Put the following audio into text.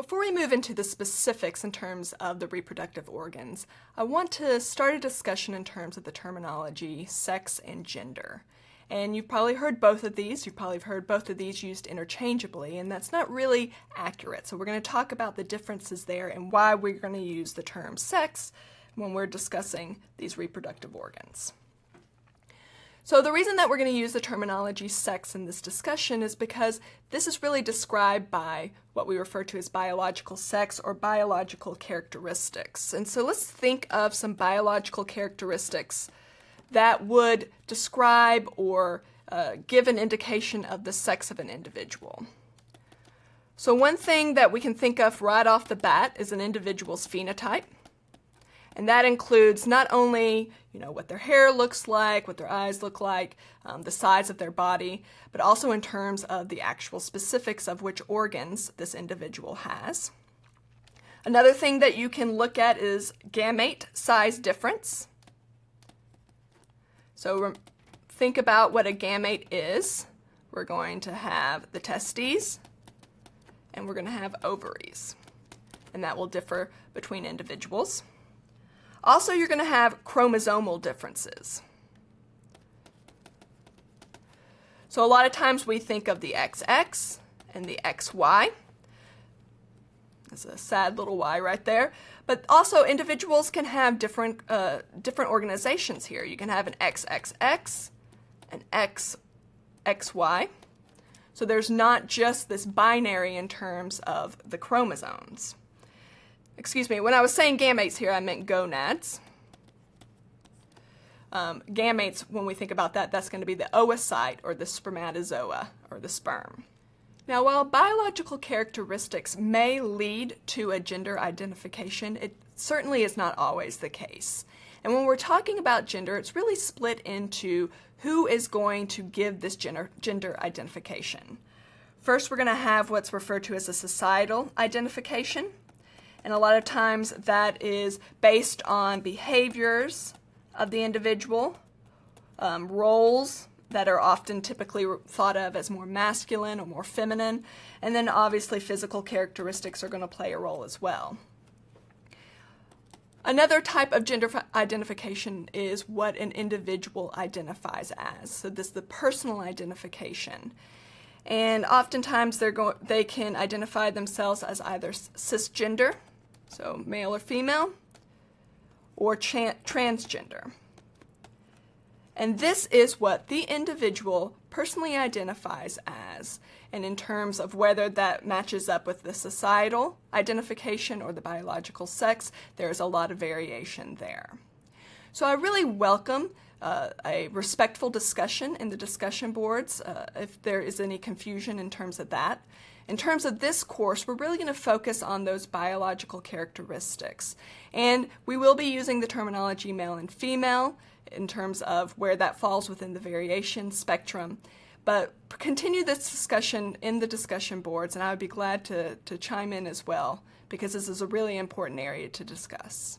Before we move into the specifics in terms of the reproductive organs, I want to start a discussion in terms of the terminology sex and gender. And you've probably heard both of these. You've probably heard both of these used interchangeably, and that's not really accurate. So we're going to talk about the differences there and why we're going to use the term sex when we're discussing these reproductive organs. So the reason that we're going to use the terminology sex in this discussion is because this is really described by what we refer to as biological sex or biological characteristics. And so let's think of some biological characteristics that would describe or uh, give an indication of the sex of an individual. So one thing that we can think of right off the bat is an individual's phenotype. And that includes not only, you know, what their hair looks like, what their eyes look like, um, the size of their body, but also in terms of the actual specifics of which organs this individual has. Another thing that you can look at is gamete size difference. So think about what a gamete is. We're going to have the testes, and we're going to have ovaries. And that will differ between individuals. Also, you're going to have chromosomal differences. So a lot of times we think of the XX and the XY. That's a sad little Y right there. But also individuals can have different, uh, different organizations here. You can have an XXX, an XXY. So there's not just this binary in terms of the chromosomes excuse me, when I was saying gametes here, I meant gonads. Um, gametes, when we think about that, that's going to be the oocyte or the spermatozoa or the sperm. Now, while biological characteristics may lead to a gender identification, it certainly is not always the case. And when we're talking about gender, it's really split into who is going to give this gender, gender identification. First, we're going to have what's referred to as a societal identification. And a lot of times that is based on behaviors of the individual, um, roles that are often typically thought of as more masculine or more feminine, and then obviously physical characteristics are going to play a role as well. Another type of gender identification is what an individual identifies as. So this is the personal identification. And oftentimes they're go they can identify themselves as either cisgender, so male or female, or transgender. And this is what the individual personally identifies as, and in terms of whether that matches up with the societal identification or the biological sex, there's a lot of variation there. So I really welcome uh, a respectful discussion in the discussion boards uh, if there is any confusion in terms of that. In terms of this course, we're really going to focus on those biological characteristics. And we will be using the terminology male and female in terms of where that falls within the variation spectrum. But continue this discussion in the discussion boards, and I would be glad to, to chime in as well because this is a really important area to discuss.